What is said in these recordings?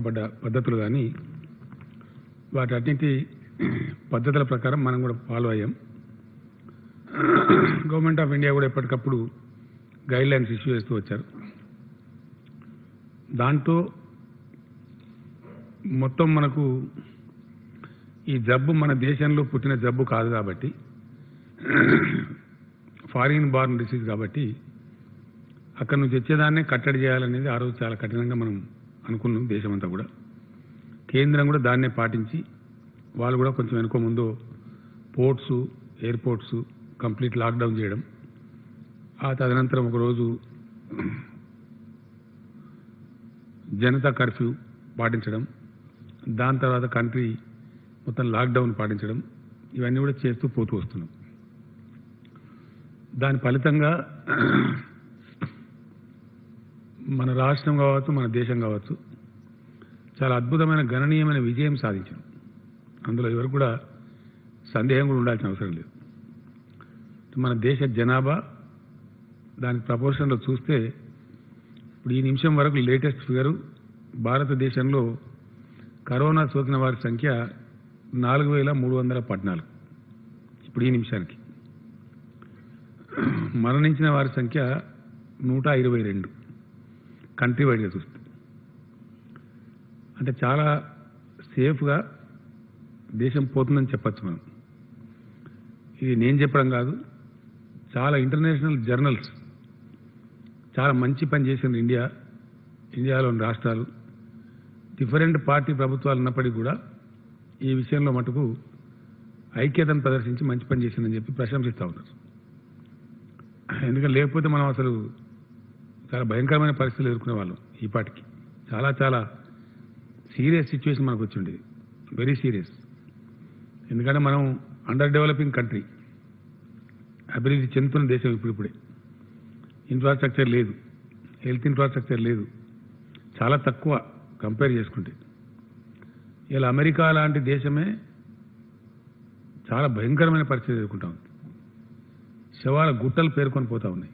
పడ్డ పద్ధతులు కానీ వాటన్నిటి పద్ధతుల ప్రకారం మనం కూడా ఫాలో అయ్యాం. గవర్నమెంట్ ఆఫ్ ఇండియా కూడా ఎప్పటికప్పుడు గైడ్ లైన్స్ ఇష్యూ చేస్తూ వచ్చారు. దాంతో మొత్తం మనకు ఈ జబ్బు మన దేశంలో పుట్టిన జబ్బు కాదు కాబట్టి ఫారిన్ బార్న్ డిసీజ్ కాబట్టి అక్కడ నుంచి వచ్చేదాన్నే కట్టడి చేయాలనేది ఆ రోజు చాలా కఠినంగా మనం అనుకున్నాం దేశమంతా కూడా. కేంద్రం కూడా దాన్నే పాటించి వాళ్ళు కూడా కొంచెం వెనుక ముందు పోర్ట్స్ ఎయిర్పోర్ట్స్ కంప్లీట్ లాక్డౌన్ చేయడం. ఆ తదనంతరం ఒకరోజు జనతా కర్ఫ్యూ పాటించడం. దాని తర్వాత కంట్రీ మొత్తం లాక్డౌన్ పాటించడం. ఇవన్నీ కూడా చేస్తూ పోతూ వస్తున్నాం. దాని ఫలితంగా మన రాష్ట్రం కావచ్చు మన దేశం కావచ్చు చాలా అద్భుతమైన గణనీయమైన విజయం సాధించాం అందులో ఎవరు కూడా సందేహం కూడా ఉండాల్సిన అవసరం లేదు. మన దేశ జనాభా దాని ప్రపోర్షన్లో చూస్తే ఇప్పుడు ఈ నిమిషం వరకు లేటెస్ట్ ఫిగరు భారతదేశంలో కరోనా సోకిన వారి సంఖ్య నాలుగు వేల మూడు వందల పద్నాలుగు. ఇప్పుడు ఈ నిమిషానికి. మరణించిన వారి సంఖ్య నూట ఇరవై రెండు. కంట్రీ వైడ్గా చూస్తే అంటే చాలా సేఫ్గా దేశం పోతుందని చెప్పచ్చు మనం. ఇది నేను చెప్పడం కాదు చాలా ఇంటర్నేషనల్ జర్నల్స్ చాలా మంచి పని చేసింది ఇండియా ఇండియాలోని రాష్ట్రాలు డిఫరెంట్ పార్టీ ప్రభుత్వాలు ఉన్నప్పటికీ కూడా ఈ విషయంలో మటుకు ఐక్యతను ప్రదర్శించి మంచి పని చేసిందని చెప్పి ప్రశంసిస్తూ ఉన్నారు. ఎందుకంటే లేకపోతే మనం అసలు చాలా భయంకరమైన పరిస్థితులు ఎదుర్కొనే వాళ్ళం ఈ పాటికి చాలా చాలా సీరియస్ సిచ్యువేషన్ మనకు వచ్చి ఉండేది వెరీ సీరియస్ ఎందుకంటే మనం అండర్ డెవలపింగ్ కంట్రీ అభివృద్ధి చెందుతున్న దేశం ఇప్పుడిప్పుడే ఇన్ఫ్రాస్ట్రక్చర్ లేదు. హెల్త్ ఇన్ఫ్రాస్ట్రక్చర్ లేదు. చాలా తక్కువ కంపేర్ చేసుకుంటే. ఇలా అమెరికా లాంటి దేశమే చాలా భయంకరమైన పరిస్థితి ఎదుర్కొంటా ఉంది. శవాల గుట్టలు పేర్కొని పోతా ఉన్నాయి.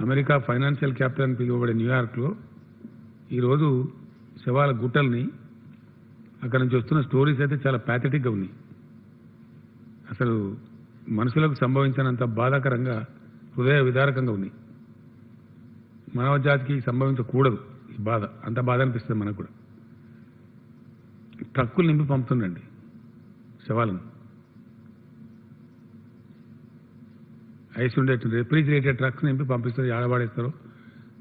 అమెరికా ఫైనాన్షియల్ క్యాపిటల్ అని పిలువబడే న్యూయార్క్లో ఈరోజు శవాల గుట్టల్ని అక్కడ నుంచి వస్తున్న స్టోరీస్ అయితే చాలా ప్యాథెటిక్గా ఉన్నాయి. అసలు మనుషులకు సంభవించినంత బాధాకరంగా హృదయ విదారకంగా ఉన్నాయి. మానవ జాతికి సంభవించకూడదు ఈ బాధ. అంత బాధ అనిపిస్తుంది మనకు కూడా. ట్రక్కులు నింపి పంపుతుండండి శవాలను. ఐస్ ఉండేట్టు రెఫ్రిజిరేటెడ్ ట్రక్స్ నింపి పంపిస్తారు ఆడబాడేస్తారు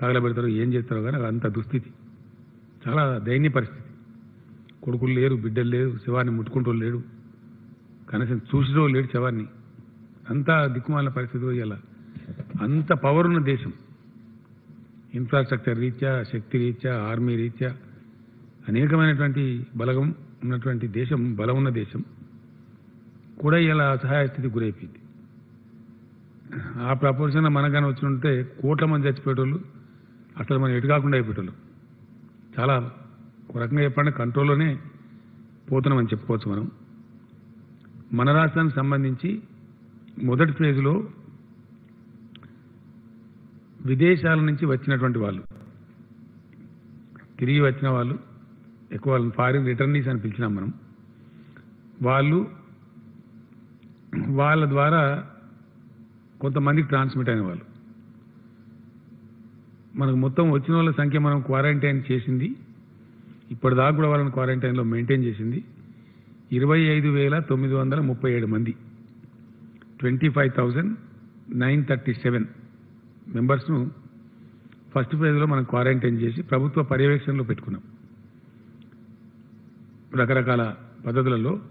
తగలబెడతారు ఏం చేస్తారో కానీ అది అంత దుస్థితి. చాలా దయనీయ పరిస్థితి. కొడుకులు లేరు బిడ్డలు లేరు శవాన్ని ముట్టుకుంటూ లేడు కనీసం చూసిరో లేడు శవాన్ని. అంత దిక్కుమాలిన పరిస్థితిలో ఇలా అంత పవర్ ఉన్న దేశం. ఇన్ఫ్రాస్ట్రక్చర్ రీత్యా శక్తి రీత్యా ఆర్మీ రీత్యా అనేకమైనటువంటి బలగం ఉన్నటువంటి దేశం బలం ఉన్న దేశం. కూడా ఇలా అసహాయ స్థితి గురైపోయింది. ఆ ప్రపోర్షన్ మనగానే వచ్చి ఉంటే కోట్ల మంది చచ్చిపోయేటోళ్ళు అసలు మనం ఎటు కాకుండా అయిపోయేటోళ్ళు. చాలా ఒక రకంగా చెప్పండి కంట్రోల్లోనే పోతున్నామని చెప్పుకోవచ్చు మనం. మన రాష్ట్రానికి సంబంధించి మొదటి ఫేజ్లో విదేశాల నుంచి వచ్చినటువంటి వాళ్ళు తిరిగి వచ్చిన వాళ్ళు ఎక్కువ వాళ్ళని ఫారిన్ రిటర్నీస్ అని పిలిచినాం మనం. వాళ్ళు వాళ్ళ ద్వారా కొంతమందికి ట్రాన్స్మిట్ అయిన వాళ్ళు. మనకు మొత్తం వచ్చిన వాళ్ళ సంఖ్య మనం క్వారంటైన్ చేసింది. ఇప్పటిదాకా కూడా వాళ్ళని క్వారంటైన్లో మెయింటైన్ చేసింది. ఇరవై ఐదు వేల తొమ్మిది వందల ముప్పై ఏడు మంది. Twenty five thousand nine thirty seven మెంబర్స్ను first ఫేజ్లో మనం క్వారంటైన్ చేసి ప్రభుత్వ పర్యవేక్షణలో పెట్టుకున్నాం. రకరకాల పద్ధతులలో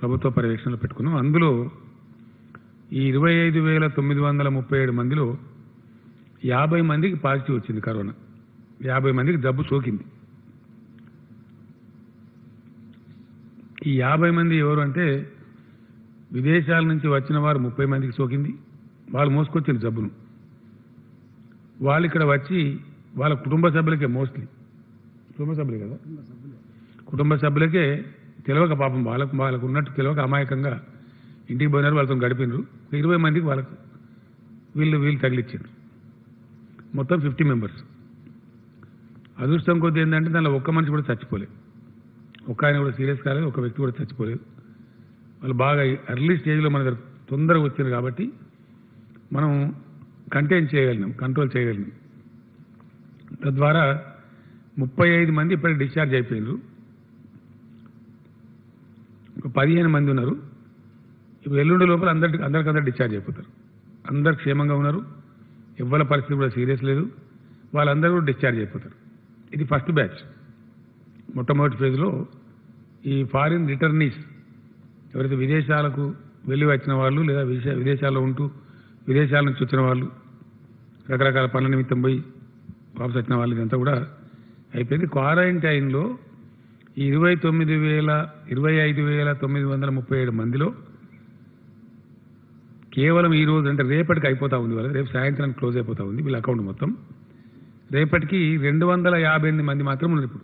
ప్రభుత్వ పర్యవేక్షణలో పెట్టుకున్నాం. అందులో ఈ ఇరవై ఐదు వేల తొమ్మిది వందల ముప్పై ఏడు మందిలో యాభై మందికి పాజిటివ్ వచ్చింది కరోనా. యాభై మందికి జబ్బు సోకింది. ఈ యాభై మంది ఎవరు అంటే విదేశాల నుంచి వచ్చిన వారు ముప్పై మందికి సోకింది. వాళ్ళు మోసుకొచ్చిన జబ్బును. వాళ్ళు ఇక్కడ వచ్చి వాళ్ళ కుటుంబ సభ్యులకే మోస్ట్లీ. కుటుంబ సభ్యులే కదా? కుటుంబ సభ్యులకే తెలియక పాపం. వాళ్ళకు వాళ్ళకు ఉన్నట్టు తెలియక అమాయకంగా ఇంటికి పోయినారు వాళ్ళతో గడిపినారు. ఇరవై మందికి వాళ్ళకు వీళ్ళు వీళ్ళు తగిలిచ్చారు మొత్తం ఫిఫ్టీ మెంబర్స్ అదృష్టం కొద్ది ఏంటంటే దానిలో ఒక్క మనిషి కూడా చచ్చిపోలేదు. ఒక్క ఆయన కూడా సీరియస్ కాలేదు ఒక వ్యక్తి కూడా చచ్చిపోలేదు. వాళ్ళు బాగా ఎర్లీ స్టేజ్లో మన దగ్గర తొందరగా వచ్చింది కాబట్టి మనం కంటైన్ చేయగలిగినాం కంట్రోల్ చేయగలిగినాం. తద్వారా ముప్పై ఐదు మంది ఇప్పటికి డిశ్చార్జ్ అయిపోయినారు. ఒక పదిహేను మంది ఉన్నారు. ఇప్పుడు ఎల్లుండి లోపల అందరికి అందరికందరు డిశ్చార్జ్ అయిపోతారు. అందరు క్షేమంగా ఉన్నారు. ఎవ్వరి పరిస్థితి కూడా సీరియస్ లేదు. వాళ్ళందరూ కూడా డిశ్చార్జ్ అయిపోతారు. ఇది ఫస్ట్ బ్యాచ్ మొట్టమొదటి ఫేజ్లో ఈ ఫారిన్ రిటర్నీస్ ఎవరైతే విదేశాలకు వెళ్ళి వచ్చిన వాళ్ళు లేదా విదేశాల్లో ఉంటూ విదేశాల నుంచి వచ్చిన వాళ్ళు రకరకాల పనుల నిమిత్తం పోయి వాపస్ వచ్చిన వాళ్ళు ఇదంతా కూడా అయిపోయింది. క్వారంటైన్లో ఈ ఇరవై తొమ్మిది వేల ఇరవై ఐదు వేల తొమ్మిది వందల ముప్పై ఏడు మందిలో కేవలం ఈ రోజు అంటే రేపటికి అయిపోతా ఉంది వాళ్ళకి. రేపు సాయంత్రానికి క్లోజ్ అయిపోతా ఉంది వీళ్ళ అకౌంట్ మొత్తం. రేపటికి రెండు వందల యాభై ఎనిమిది మంది మాత్రం ఉన్నారు ఇప్పుడు.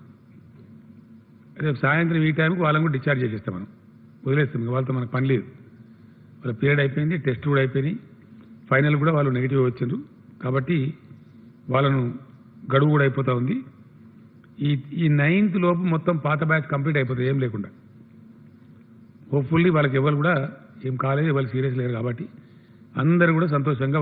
రేపు సాయంత్రం ఈ టైంకి వాళ్ళని కూడా డిశ్చార్జ్ చేసేస్తాం మనం. వదిలేస్తాం వాళ్ళతో మనకు పని లేదు. వాళ్ళ పీరియడ్ అయిపోయింది టెస్ట్ కూడా అయిపోయినాయి. ఫైనల్ కూడా వాళ్ళు నెగిటివ్ వచ్చారు కాబట్టి వాళ్ళను గడువు కూడా అయిపోతూ ఉంది. ఈ ఈ నైన్త్ లోపు మొత్తం పాత బ్యాచ్ కంప్లీట్ అయిపోతుంది ఏం లేకుండా. హోప్ఫుల్లీ వాళ్ళకి ఎవరు కూడా ఏం కాలేదు వాళ్ళు సీరియస్ లేరు కాబట్టి. అందరూ కూడా సంతోషంగా